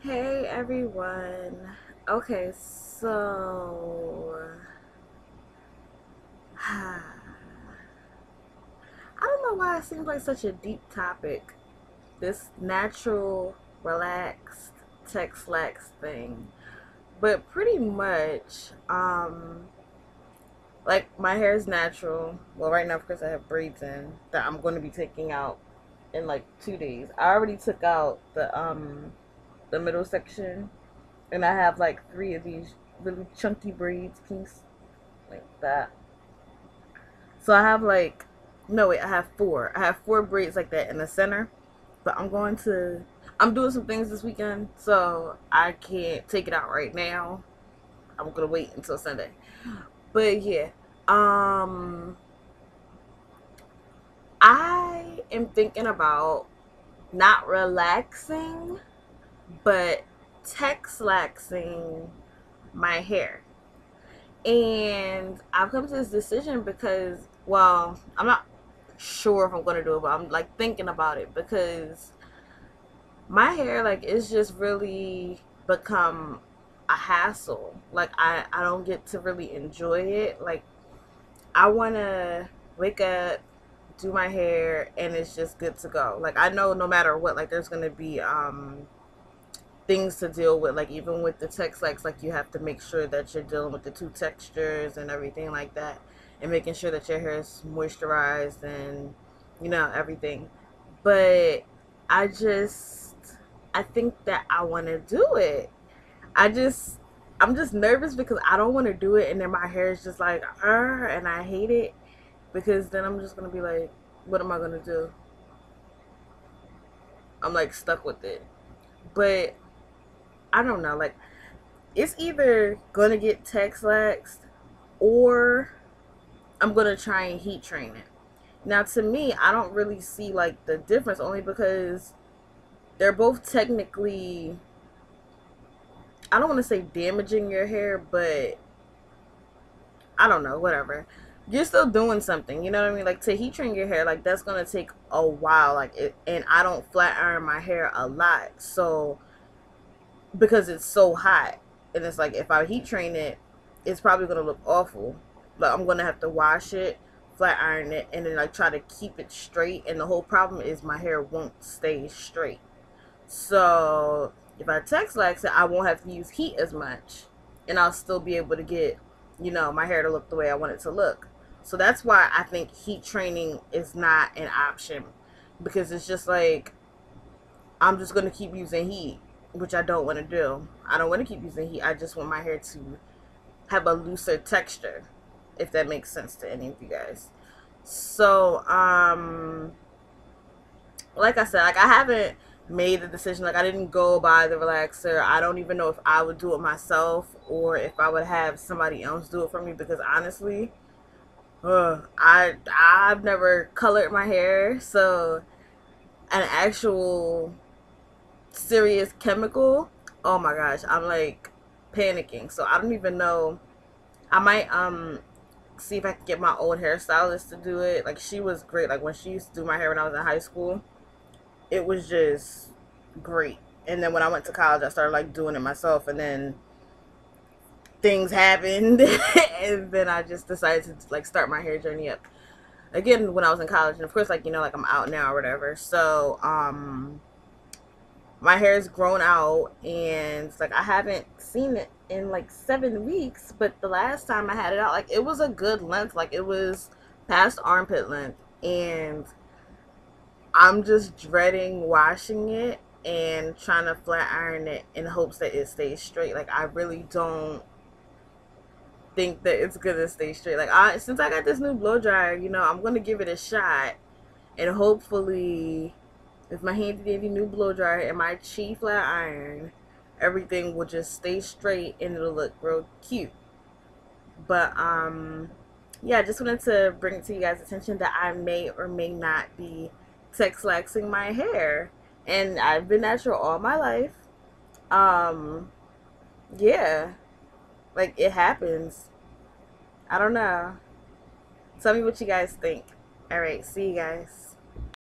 Hey everyone. Okay, so I don't know why it seems like such a deep topic. This natural, relaxed, texlax thing. But pretty much, um like my hair is natural. Well right now because I have braids in that I'm gonna be taking out in like two days. I already took out the um the middle section, and I have like three of these really chunky braids piece like that. So I have like no wait, I have four. I have four braids like that in the center, but I'm going to I'm doing some things this weekend, so I can't take it out right now. I'm gonna wait until Sunday. But yeah, um, I am thinking about not relaxing but texlaxing my hair. And I've come to this decision because, well, I'm not sure if I'm going to do it, but I'm like thinking about it because my hair, like, it's just really become a hassle. Like, I, I don't get to really enjoy it. Like, I want to wake up, do my hair, and it's just good to go. Like, I know no matter what, like, there's going to be, um, things to deal with like even with the Texlax like you have to make sure that you're dealing with the two textures and everything like that and making sure that your hair is moisturized and you know everything. But i just i think that i want to do it. I just i'm just nervous because i don't want to do it and then my hair is just like and i hate it because then i'm just gonna be like what am i gonna do? I'm like stuck with it. But I don't know, like it's either gonna get texlaxed or I'm gonna try and heat train it. Now to me, I don't really see like the difference only because they're both technically I don't want to say damaging your hair, but I don't know, whatever. You're still doing something, you know what I mean? Like to heat train your hair, like that's gonna take a while. Like it, and I don't flat iron my hair a lot, so because it's so hot. And it's like if I heat train it it's probably gonna look awful. Like I'm gonna have to wash it flat iron it and then like try to keep it straight. And the whole problem is my hair won't stay straight. So if I texlax it I won't have to use heat as much. And I'll still be able to get you know my hair to look the way I want it to look. So that's why I think heat training is not an option. Because it's just like I'm just gonna keep using heat which I don't want to do. I don't want to keep using heat. I just want my hair to have a looser texture, if that makes sense to any of you guys. So, um, like I said, like I haven't made the decision. Like I didn't go buy the relaxer. I don't even know if I would do it myself or if I would have somebody else do it for me. Because honestly, uh, I I've never colored my hair, so an actual serious chemical, oh my gosh, I'm like panicking. So I don't even know. I might um see if I can get my old hairstylist to do it. Like she was great. Like when she used to do my hair when I was in high school, it was just great. And then when I went to college, I started like doing it myself. And then things happened, and then I just decided to like start my hair journey up again when I was in college. And of course, like you know, like I'm out now or whatever. So um my hair is grown out and like I haven't seen it in like seven weeks but the last time I had it out like it was a good length like it was past armpit length and I'm just dreading washing it and trying to flat iron it in hopes that it stays straight. Like I really don't think that it's gonna stay straight. Like I since I got this new blow dryer you know I'm gonna give it a shot and hopefully with my handy dandy new blow dryer and my chi flat iron, everything will just stay straight and it'll look real cute. But um yeah, I just wanted to bring it to you guys' attention that I may or may not be texlaxing my hair. And I've been natural all my life. Um yeah. Like it happens. I don't know. Tell me what you guys think. Alright, see you guys.